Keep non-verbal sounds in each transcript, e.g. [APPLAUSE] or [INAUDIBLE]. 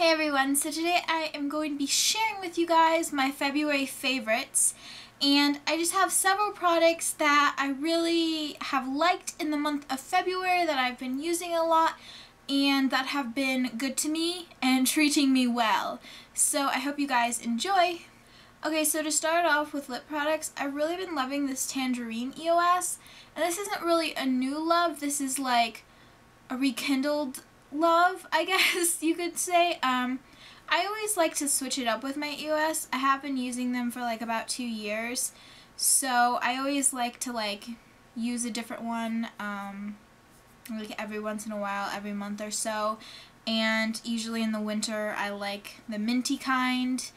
Hey everyone, so today I am going to be sharing with you guys my February favorites and I just have several products that I really have liked in the month of February that I've been using a lot and that have been good to me and [LAUGHS] treating me well. So I hope you guys enjoy. Okay, so to start off with lip products, I've really been loving this Tangerine EOS and this isn't really a new love, this is like a rekindled love, I [LAUGHS] guess you could say. Um, I always like to switch it up with my EOS. I have been using them for like about two years. So I always like to like use a different one um, like every once in a while, every month or so. And usually in the winter I like the minty kind.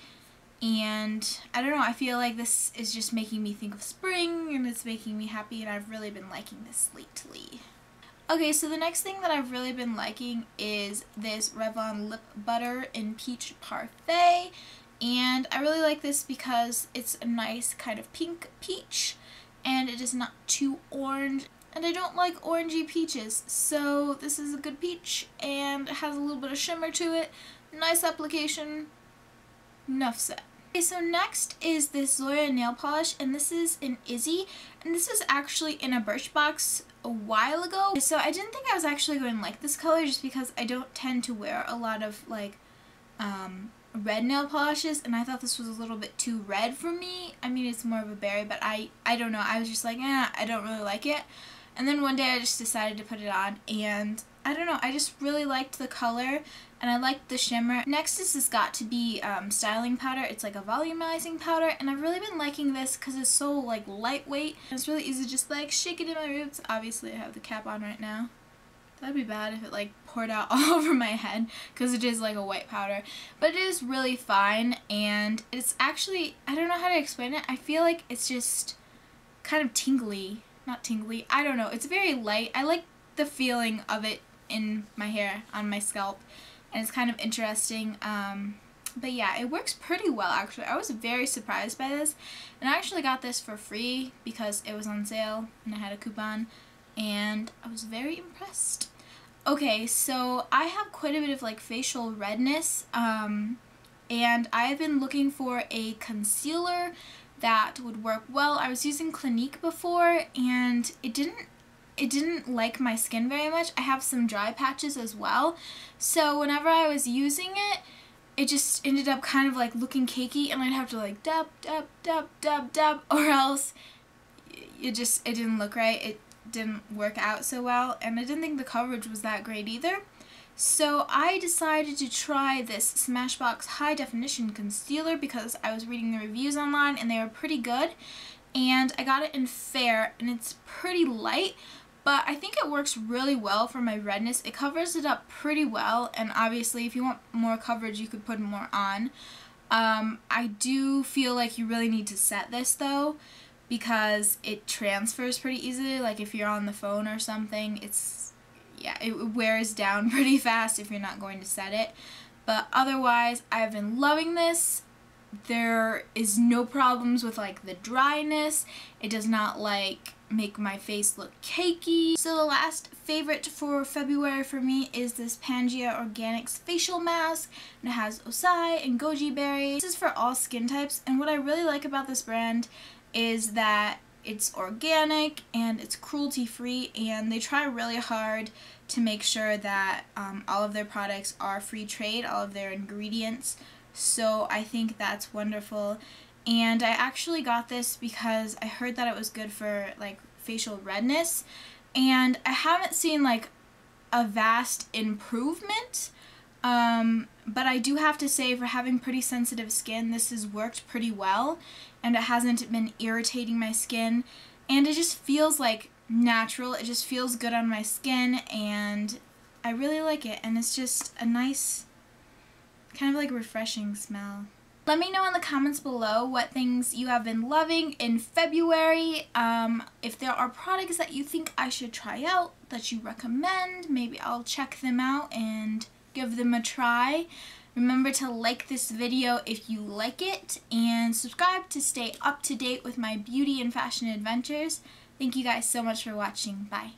And I don't know, I feel like this is just making me think of spring and it's making me happy and I've really been liking this lately. Okay, so the next thing that I've really been liking is this Revlon Lip Butter in Peach Parfait. And I really like this because it's a nice kind of pink peach and it is not too orange. And I don't like orangey peaches, so this is a good peach and it has a little bit of shimmer to it. Nice application. Enough said. Okay, so next is this Zoya nail polish, and this is in Izzy, and this is actually in a Birchbox a while ago. So I didn't think I was actually going to like this color just because I don't tend to wear a lot of like um, red nail polishes, and I thought this was a little bit too red for me. I mean, it's more of a berry, but I, I don't know. I was just like, eh, I don't really like it. And then one day I just decided to put it on, and I don't know, I just really liked the color and I liked the shimmer. Next is this Got2b um, styling powder. It's like a volumizing powder and I've really been liking this because it's so like lightweight. It's really easy to just like shake it in my roots. Obviously I have the cap on right now. That'd be bad if it like poured out [LAUGHS] all over my head because it is like a white powder. But it is really fine and it's actually, I don't know how to explain it. I feel like it's just kind of tingly. Not tingly, I don't know. It's very light. I like the feeling of it in my hair, on my scalp, and it's kind of interesting. Um, but yeah, it works pretty well actually. I was very surprised by this, and I actually got this for free because it was on sale and I had a coupon, and I was very impressed. Okay, so I have quite a bit of like facial redness, um, and I've been looking for a concealer that would work well. I was using Clinique before, and it didn't it didn't like my skin very much. I have some dry patches as well. So whenever I was using it, it just ended up kind of like looking cakey and I'd have to like dab, dab, dab, dab, dab [LAUGHS] or else it just, it didn't look right. It didn't work out so well and I didn't think the coverage was that great either. So I decided to try this Smashbox High Definition Concealer because I was reading the reviews online and they were pretty good. And I got it in Fair and it's pretty light but I think it works really well for my redness. It covers it up pretty well, and obviously if you want more coverage, you could put more on. Um, I do feel like you really need to set this though, because it transfers pretty easily. Like if you're on the phone or something, it's, yeah, it wears down [LAUGHS] pretty fast if you're not going to set it. But otherwise, I've been loving this there is no problems with like the dryness. It does not like make my face look cakey. So the last favorite for February for me is this Pangea Organics facial mask. And it has acai and goji berry. This is for all skin types and what I really like about this brand is that it's organic and it's cruelty free and they try really hard to make sure that um, all of their products are free trade, all of their ingredients so I think that's wonderful. And I actually got this because I heard that it was good for like facial redness. And I haven't seen like a vast improvement. Um, but I do have to say for having pretty sensitive skin, this has worked pretty well. And it hasn't been irritating my skin. And it just feels like natural. It just feels good on my skin. And I really like it. And it's just a nice kind of like refreshing smell. Let me know in the comments below what things you have been loving in February. Um, if there are products that you think I should try out, that you recommend, maybe I'll check them out and give them a try. Remember to like this video if you like it and subscribe to stay up to date with my beauty and fashion adventures. Thank you guys so much for watching. Bye.